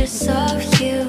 pictures of you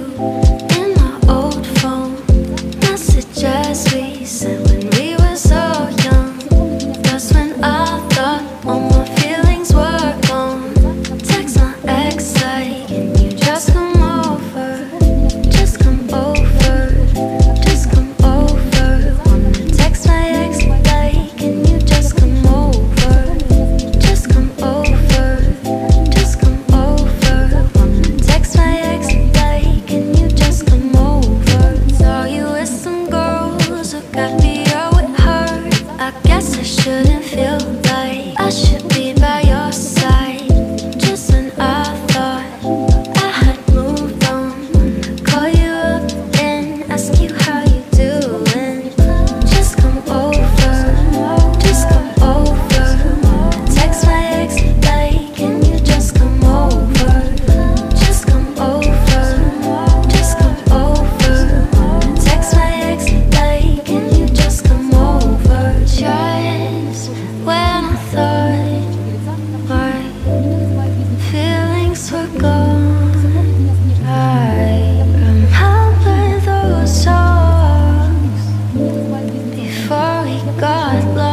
got love.